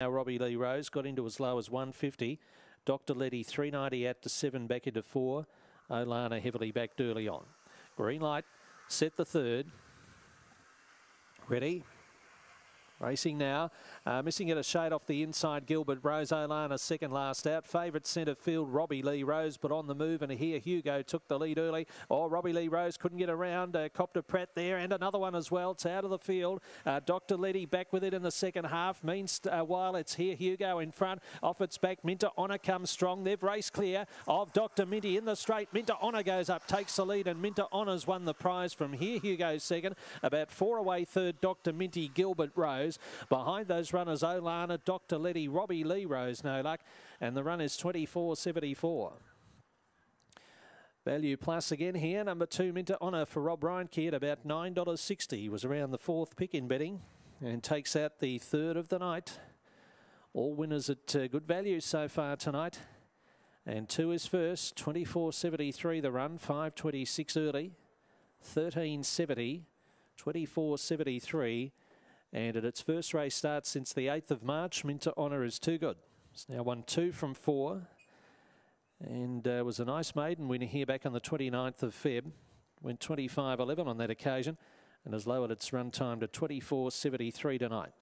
Now Robbie Lee Rose got into as low as 150. Dr. Letty 390 out to seven back into four. Olana heavily backed early on. Green light, set the third. Ready? Racing now, uh, missing it a shade off the inside. Gilbert Rose Olana second last out. Favourite centre field Robbie Lee Rose, but on the move and here Hugo took the lead early. Oh, Robbie Lee Rose couldn't get around. Uh, Copter Pratt there and another one as well. It's out of the field. Uh, Dr. Letty back with it in the second half. Means uh, while it's here Hugo in front. Off its back. Minter Honor comes strong. They've raced clear of Dr. Minty in the straight. Minter Honor goes up, takes the lead, and Minter Honor's won the prize from here. Hugo second. About four away third. Dr. Minty Gilbert Rose. Behind those runners, Olana, Dr. Letty, Robbie Lee Rose, no luck. And the run is 24.74. Value plus again here. Number two, Minter Honor for Rob Reinke at about $9.60. He was around the fourth pick in betting and takes out the third of the night. All winners at uh, good value so far tonight. And two is first, 24.73 the run, 5.26 early, 13.70, 24.73. And at its first race start since the 8th of March, Minter Honor is too good. It's now won two from four. And uh, was a nice maiden winner here back on the 29th of Feb. Went 25.11 on that occasion and has lowered its run time to 24.73 tonight.